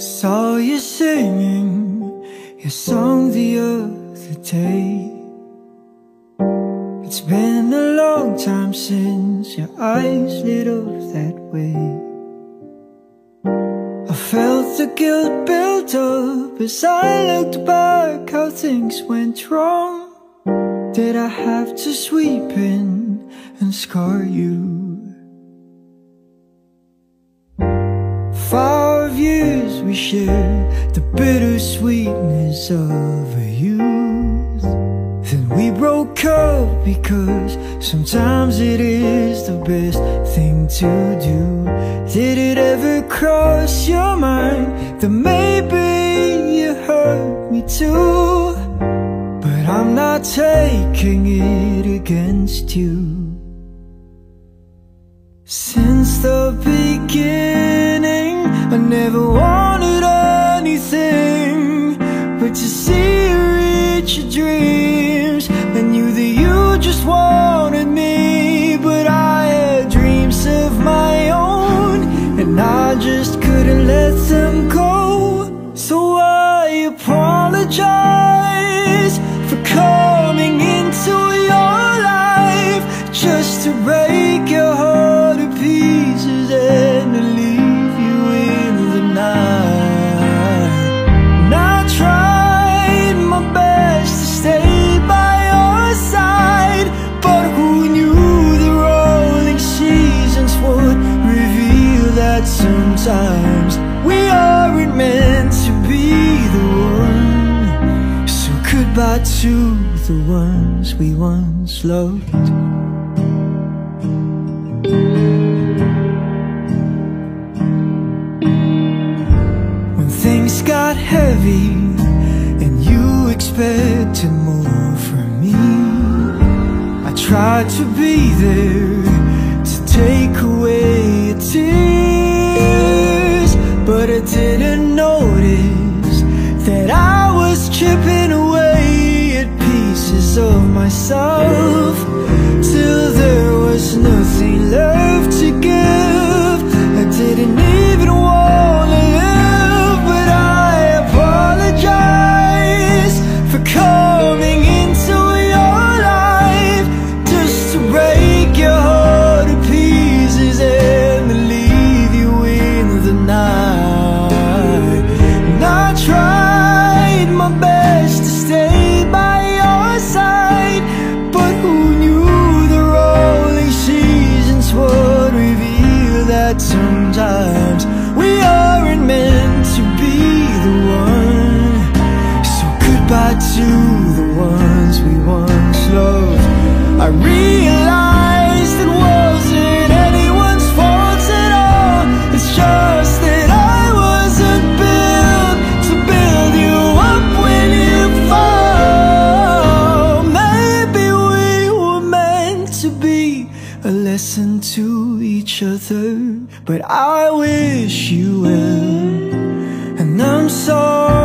Saw you singing your song the other day. It's been a long time since your eyes lit up that way. I felt the guilt build up as I looked back how things went wrong. Did I have to sweep in and scar you? Five years we shared the bittersweetness of a youth. Then we broke up because sometimes it is the best thing to do. Did it ever cross your mind that maybe you hurt me too? But I'm not taking it against you. Since the beginning never wanted anything But to see you reach your dreams. I knew that you just wanted me But I had dreams of my own And I just couldn't let them go. So I apologize For coming into your life Just to break your heart to the ones we once loved. When things got heavy and you expected more from me I tried to be there to take away myself to the ones we once loved. I realized it wasn't anyone's fault at all. It's just that I wasn't built to build you up when you fall. Maybe we were meant to be a lesson to each other But I wish you well. And I'm sorry